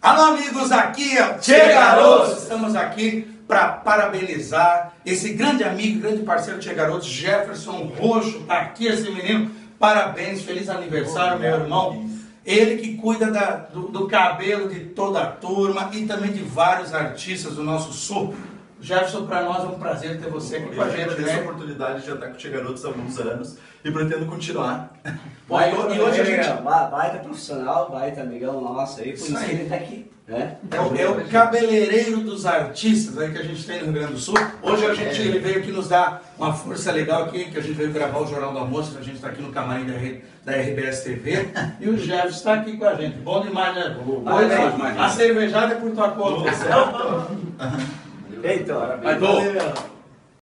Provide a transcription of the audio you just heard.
Alô, amigos, aqui é o Tchê Garotos. Estamos aqui para parabenizar esse grande amigo, grande parceiro Tchê Garotos, Jefferson Roxo. Tá aqui esse menino. Parabéns, feliz aniversário, meu irmão. Ele que cuida da- do, do cabelo de toda a turma e também de vários artistas do nosso sul. Jefferson, para nós é um prazer ter você aqui com a Eu gente, a né? oportunidade de estar com o Tia Garotos há alguns anos e pretendo continuar. Pô, e, e hoje a gente Ba- Baita profissional, baita amigão nosso aí, por Isso isso que ele tá aqui, né? É o, é o cabeleireiro dos artistas aí que a gente tem no Rio Grande do Sul. Hoje a gente ele veio aqui nos dar uma força legal aqui, que a gente veio gravar o Jornal do Almoço, a gente está aqui no camarim da, R- da RBS TV. E o Jefferson está aqui com a gente. Bom demais, né? Hoje, demais, a cervejada é por tua conta. Eita, Dô. valeu.